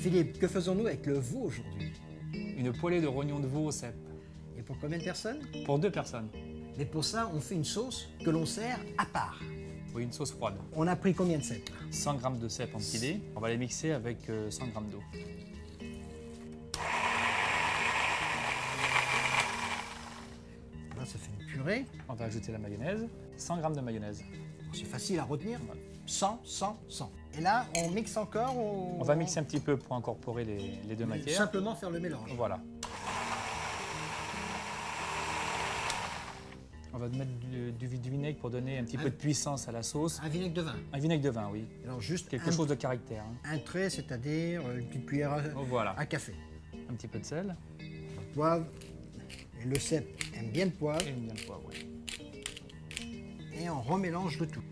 Philippe, que faisons-nous avec le veau aujourd'hui? Une poêlée de rognons de veau au cèpe. Et pour combien de personnes? Pour deux personnes. Mais pour ça, on fait une sauce que l'on sert à part. Oui, une sauce froide. On a pris combien de cèpes? 100 g de cèpe empilé. On va les mixer avec euh, 100 g d'eau. Là, ça fait une purée. On va ajouter la mayonnaise. 100 g de mayonnaise. C'est facile à retenir. 100, 100, 100. Et là, on mixe encore ou... On va mixer un petit peu pour incorporer les, les deux matières. Simplement faire le mélange. Voilà. On va mettre du, du- du vinaigre pour donner un petit peu de puissance à la sauce. Un vinaigre de vin. Un vinaigre de vin, oui. Alors juste Quelque un, chose de caractère. hein. un trait, c'est-à-dire une petite cuillère à, Oh, voilà. à café. Un petit peu de sel Poivre. Et le cèpe aime bien le poivre. et bien de poivre, oui. Et on remélange le tout.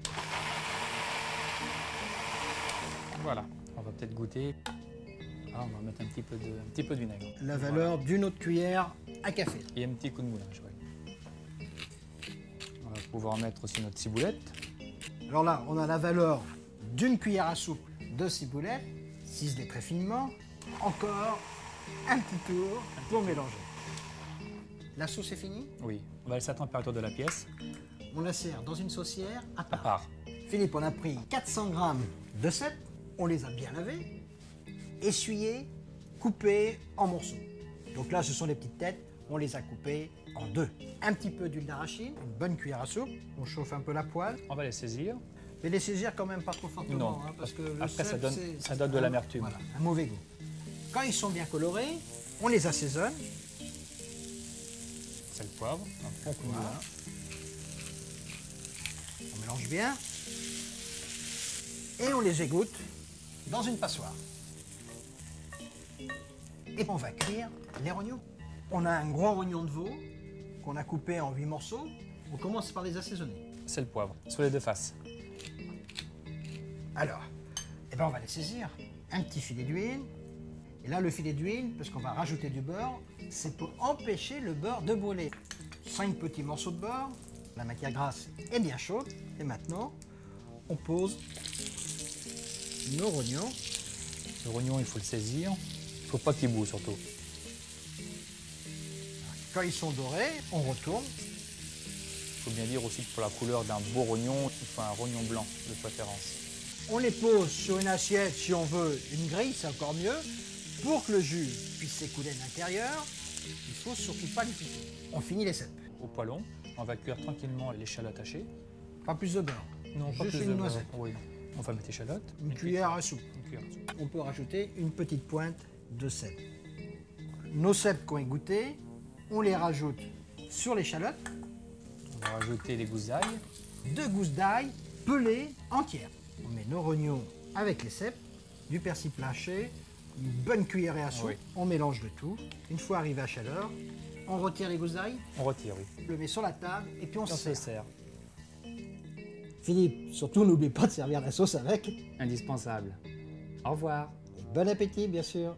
Voilà. On va peut-être goûter. Ah, on va mettre un petit peu de, un petit peu de vinaigre. La valeur d'une autre cuillère à café. Et un petit coup de moulage, oui. On va pouvoir mettre aussi notre ciboulette. Alors là, on a la valeur d'une cuillère à soupe de ciboulette, ciselée très finement. Encore un petit tour pour mélanger. La sauce est finie. Oui. On va laisser la température de la pièce. On la sert dans une saucière à À part. part. Philippe, on a pris 400 grammes de cèpe, on les a bien lavés, essuyés, coupés en morceaux. Donc là, ce sont des petites têtes, on les a coupées en deux. Un petit peu d'huile d'arachide, une bonne cuillère à soupe, on chauffe un peu la poêle, On va les saisir. mais les saisir quand même pas trop fortement, Non, hein, parce que le après, ça donne- c'est- ça donne de un- l'amertume. Voilà, un mauvais goût. Quand ils sont bien colorés, on les assaisonne. Sel, poivre. Un bon Voilà. On mélange bien. Et on les égoutte dans une passoire. Et on va cuire les rognons. On a un gros rognon de veau qu'on a coupé en 8 morceaux. On commence par les assaisonner. Sel, poivre. Sur les deux faces. Alors, eh ben on va les saisir. Un petit filet d'huile. Et là, le filet d'huile, parce qu'on va rajouter du beurre, c'est pour empêcher le beurre de brûler. Cinq petits morceaux de beurre. La matière grasse est bien chaude. Et maintenant, on pose nos rognons. Le rognon, il faut le saisir. Il faut pas qu'il boue surtout. Quand ils sont dorés, on retourne. Il faut bien dire aussi que pour la couleur d'un beau rognon, il faut un rognon blanc de préférence. On les pose sur une assiette, si on veut, une grille, c'est encore mieux. Pour que le jus puisse s'écouler à l'intérieur, il faut surtout pas les piquer. On finit les cèpes. Au poêlon, on va cuire tranquillement l'échalote hachée. Pas plus de beurre. pas Juste plus une de- noisette. Oui. On va mettre l'échalote. Une cuillère à soupe. Une cuillère à soupe. On peut rajouter une petite pointe de cèpe. Nos cèpes qu'on égouttés, on les rajoute sur l'échalote. On va rajouter les gousses d'ail. Deux gousses d'ail pelées entières. On met nos rognons avec les cèpes, du persil planché, une bonne cuillerée à soupe. Oui. On mélange le tout. Une fois arrivé à chaleur, on retire les gousses d'ail, On retire, oui. on le met sur la table et puis on Et on se sert. Philippe, surtout n'oublie pas de servir la sauce avec. Indispensable. Au revoir. Et bon appétit, bien sûr.